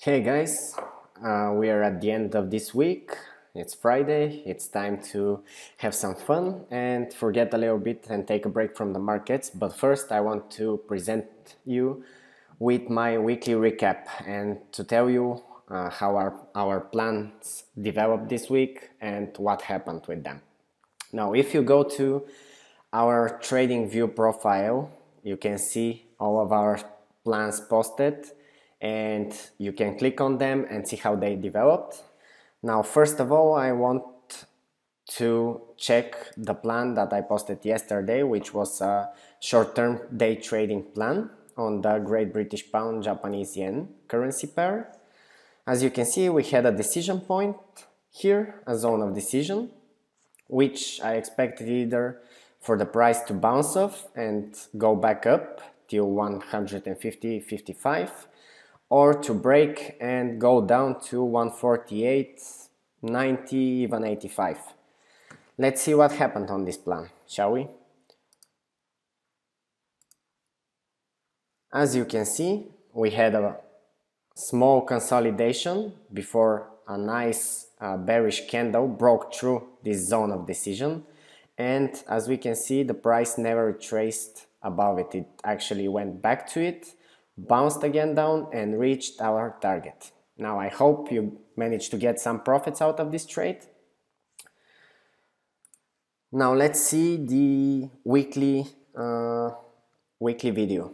Hey guys, uh, we are at the end of this week. It's Friday, it's time to have some fun and forget a little bit and take a break from the markets. But first, I want to present you with my weekly recap and to tell you uh, how our, our plans developed this week and what happened with them. Now, if you go to our TradingView profile, you can see all of our plans posted and you can click on them and see how they developed. Now, first of all, I want to check the plan that I posted yesterday, which was a short-term day trading plan on the Great British Pound Japanese Yen currency pair. As you can see, we had a decision point here, a zone of decision, which I expected either for the price to bounce off and go back up till 150, 55 or to break and go down to 148, 90, even 85. Let's see what happened on this plan, shall we? As you can see, we had a small consolidation before a nice uh, bearish candle broke through this zone of decision. And as we can see, the price never retraced above it. It actually went back to it bounced again down and reached our target. Now I hope you managed to get some profits out of this trade. Now let's see the weekly uh, weekly video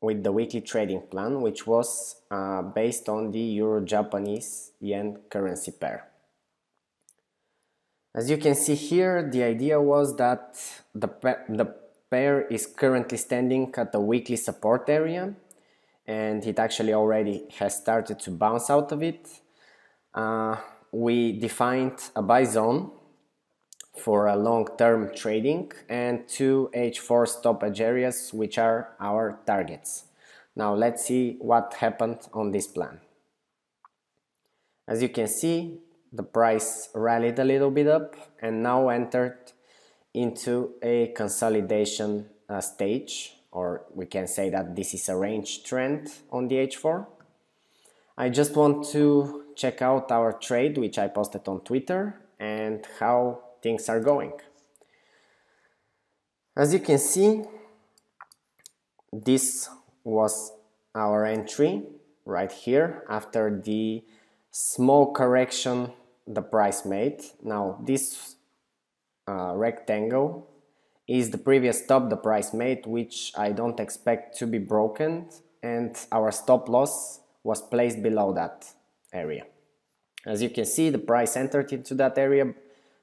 with the weekly trading plan which was uh, based on the Euro-Japanese Yen currency pair. As you can see here, the idea was that the, the pair is currently standing at the weekly support area and it actually already has started to bounce out of it. Uh, we defined a buy zone for a long-term trading and two H4 stoppage areas which are our targets. Now let's see what happened on this plan. As you can see, the price rallied a little bit up and now entered into a consolidation uh, stage or we can say that this is a range trend on the H4. I just want to check out our trade which I posted on Twitter and how things are going. As you can see, this was our entry right here after the small correction the price made. Now this uh, rectangle is the previous stop the price made which I don't expect to be broken and our stop loss was placed below that area. As you can see the price entered into that area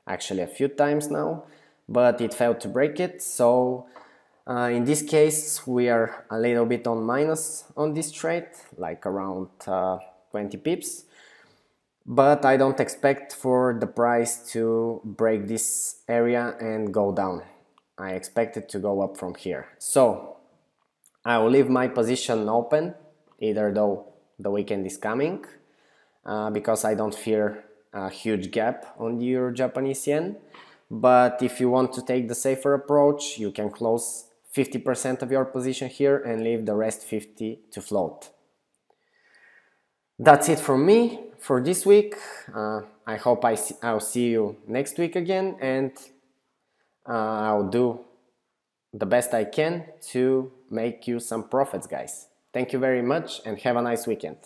actually a few times now but it failed to break it. So uh, in this case we are a little bit on minus on this trade like around uh, 20 pips. But I don't expect for the price to break this area and go down I expect it to go up from here. So I will leave my position open, either though the weekend is coming, uh, because I don't fear a huge gap on the Euro Japanese yen. But if you want to take the safer approach, you can close 50% of your position here and leave the rest 50 to float. That's it from me for this week. Uh, I hope I see, I'll see you next week again and Uh, I'll do the best I can to make you some profits, guys. Thank you very much and have a nice weekend.